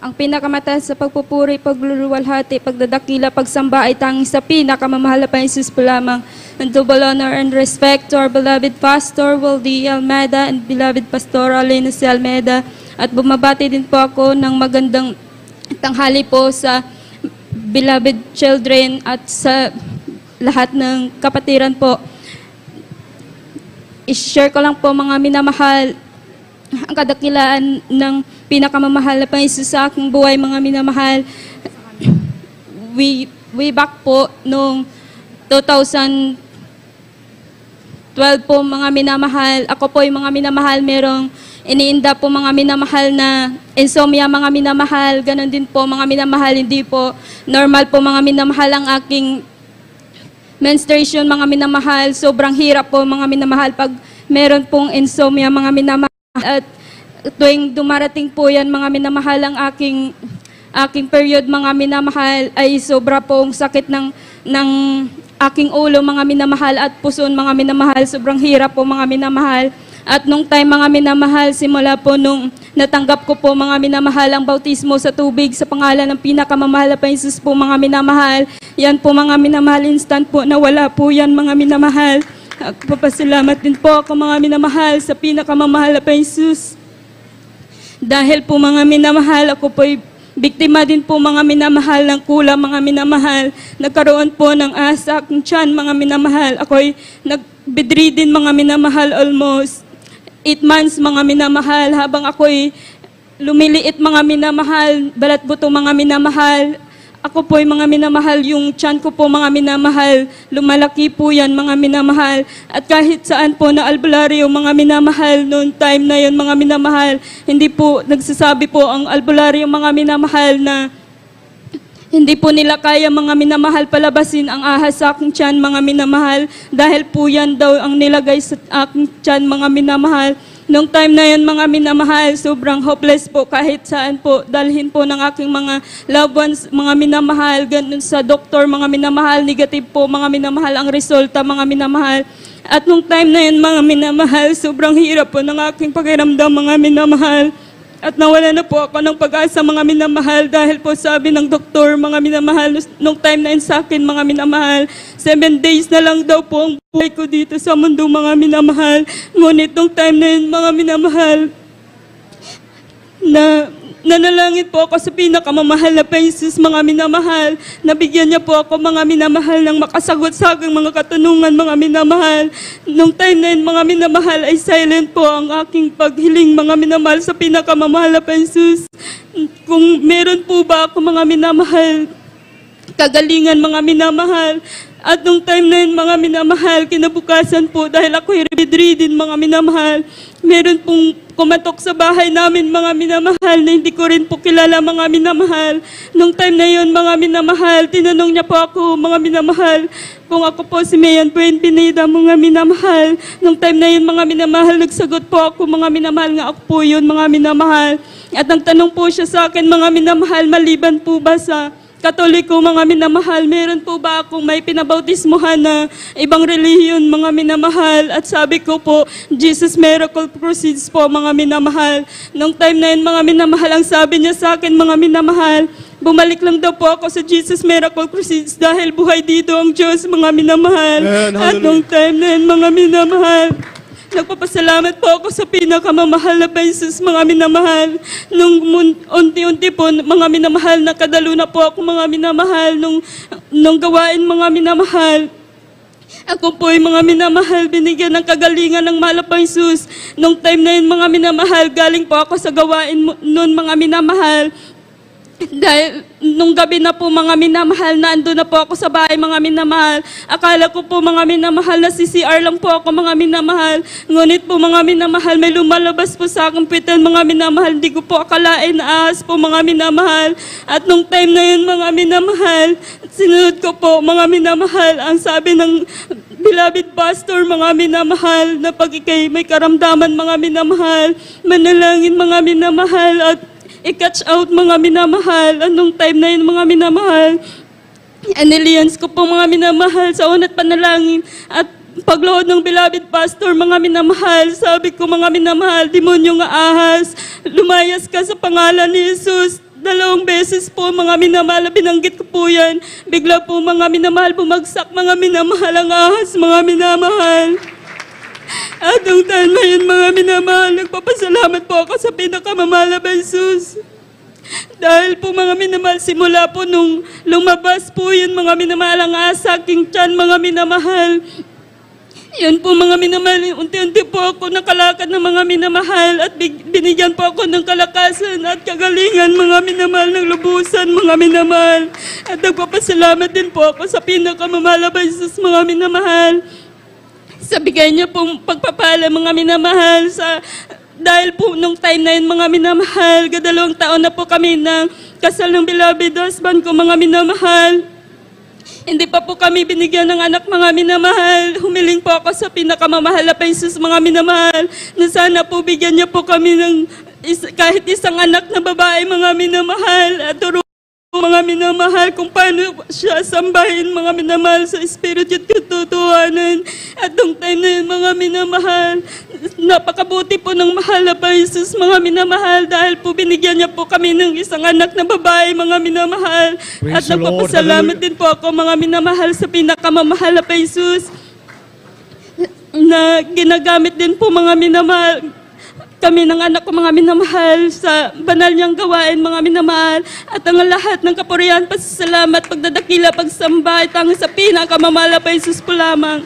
Ang pinakamataas sa pagpupuri, pagluluwalhati, pagdadakila, pagsamba ay tanging sa pinakamamahal na Panginoon po lamang. And double honor and respect to our beloved Pastor Waldi Almeida and beloved Pastor Alina C. Almeida. At bumabati din po ako ng magandang tanghali po sa beloved children at sa lahat ng kapatiran po. I-share ko lang po mga minamahal ang kadakilaan ng pinakamamahal na Panginoon sa aking buhay, mga minamahal. We, way back po, noong 2012 po, mga minamahal, ako po yung mga minamahal, merong iniinda po mga minamahal na insomnia, mga minamahal, ganon din po, mga minamahal, hindi po normal po, mga minamahal ang aking menstruation, mga minamahal, sobrang hirap po, mga minamahal, pag meron pong insomnia, mga minamahal, at tuwing dumarating po yan, mga minamahal, ang aking, aking period, mga minamahal, ay sobra pong sakit ng, ng aking ulo, mga minamahal, at puson, mga minamahal, sobrang hirap po, mga minamahal. At nung time, mga minamahal, simula po nung natanggap ko po, mga minamahal, ang bautismo sa tubig sa pangalan ng pinakamamahal na Panginoon po, mga minamahal. Yan po, mga minamahal, instant po, nawala po yan, mga minamahal. At papasalamat din po ako mga minamahal sa pinakamamahal na Jesus. Dahil po mga minamahal, ako po biktima din po mga minamahal ng kulang mga minamahal. Nagkaroon po ng asak ng tiyan mga minamahal. Ako'y nagbidridin mga minamahal almost 8 months mga minamahal habang ako'y lumiliit mga minamahal, balat buto mga minamahal. Ako po mga minamahal, yung tiyan ko po mga minamahal, lumalaki po yan mga minamahal. At kahit saan po na albularyo mga minamahal, noon time na yon mga minamahal, hindi po nagsasabi po ang albularyo mga minamahal na hindi po nila kaya mga minamahal palabasin ang ahas sa aking tiyan mga minamahal dahil po yan daw ang nilagay sa aking tiyan mga minamahal. Nung time na yan, mga minamahal, sobrang hopeless po kahit saan po. Dalhin po ng aking mga loved ones, mga minamahal, ganun sa doktor, mga minamahal, negative po, mga minamahal ang resulta, mga minamahal. At nung time na yan, mga minamahal, sobrang hirap po ng aking pakiramdam, mga minamahal. At nawala na po ako ng pag-asa mga minamahal dahil po sabi ng doktor, mga minamahal, nung time na yun sa akin, mga minamahal, seven days na lang daw po ang buhay ko dito sa mundo, mga minamahal. Ngunit nung time na yun, mga minamahal, na nanalangin po ako sa pinakamamahal na Panginoon, mga minamahal. Nabigyan niya po ako mga minamahal ng makasagot sa aking mga katanungan, mga minamahal. Nung time na yun, mga minamahal, ay silent po ang aking paghiling, mga minamahal, sa pinakamamahal na Panginoon. Kung meron po ba ako mga minamahal, kagalingan mga minamahal, at nung time na yun, mga minamahal, kinabukasan po, dahil ako bedridden, mga minamahal, meron pong kumatok sa bahay namin, mga minamahal, na hindi ko rin po kilala, mga minamahal. Nung time na yun, mga minamahal, tinanong niya po ako, mga minamahal, kung ako po si Mayan Buen Pineda, mga minamahal. Nung time na yun, mga minamahal, nagsagot po ako, mga minamahal, nga ako po yun, mga minamahal. At ang tanong po siya sa akin, mga minamahal, maliban po ba sa Katoliko, mga minamahal, meron po ba akong may pinabautismuhan na ibang relihiyon, mga minamahal? At sabi ko po, Jesus Miracle Proceeds po, mga minamahal. Nung time na yun, mga minamahal, ang sabi niya sa akin, mga minamahal, bumalik lang daw po ako sa Jesus Miracle Proceeds dahil buhay dito ang Diyos, mga minamahal. Amen, At nung time na yun, mga minamahal, Nagpapasalamat po ako sa pinakamamahal na beses, mga minamahal. Nung unti-unti po, mga minamahal, nakadalo na po ako, mga minamahal. Nung, nung gawain, mga minamahal, ako po ay mga minamahal, binigyan ng kagalingan ng malapang sus. Nung time na yun, mga minamahal, galing po ako sa gawain noon, mga minamahal. Dahil nung gabi na po mga minamahal, nando na po ako sa bahay mga minamahal. Akala ko po mga minamahal na CCR lang po ako mga minamahal. Ngunit po mga minamahal, may lumalabas po sa aking pitan mga minamahal. Hindi ko po akalain na po mga minamahal. At nung time na yun mga minamahal, sinunod ko po mga minamahal. Ang sabi ng Beloved Pastor, mga minamahal, na pag ikay may karamdaman mga minamahal, manalangin mga minamahal at i-catch out mga minamahal. Anong time na yun mga minamahal? Anilians ko po mga minamahal sa unat panalangin at paglood ng beloved pastor, mga minamahal, sabi ko mga minamahal, demonyo nga ahas, lumayas ka sa pangalan ni Jesus. Dalawang beses po mga minamahal, binanggit ko po yan. Bigla po mga minamahal, bumagsak mga minamahal ang ahas, mga minamahal. At nung time na yun, mga minamahal, nagpapasalamat po ako sa pinakamamahal na Jesus. Dahil po mga minamahal, simula po nung lumabas po yun, mga minamahal ang asa, aking tiyan, mga minamahal. Yan po mga minamahal, unti-unti po ako nakalakad ng mga minamahal at binigyan po ako ng kalakasan at kagalingan mga minamahal ng lubusan mga minamahal. At nagpapasalamat din po ako sa pinakamamahal na mga minamahal. Sa bigay niyo pong pagpapala mga minamahal sa dahil po nung time na yun mga minamahal, gadalawang taon na po kami ng kasal ng beloved husband ko mga minamahal. Hindi pa po kami binigyan ng anak mga minamahal. Humiling po ako sa pinakamamahal na Jesus mga minamahal na sana po bigyan niya po kami ng is- kahit isang anak na babae mga minamahal at turo mga minamahal kung paano siya sambahin mga minamahal sa espiritu at katotohanan. At nung time na yun mga minamahal, napakabuti po ng mahal na pa Jesus mga minamahal dahil po binigyan niya po kami ng isang anak na babae mga minamahal. Praise at nagpapasalamat din po ako mga minamahal sa pinakamamahal na pa Jesus na ginagamit din po mga minamahal kami ng anak ko mga minamahal sa banal niyang gawain mga minamahal at ang lahat ng kapurihan, pasasalamat, pagdadakila, pagsamba, at ang sa pinakamamahal na pa Jesus po lamang.